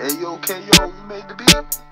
Hey yo, KO, you made the beat?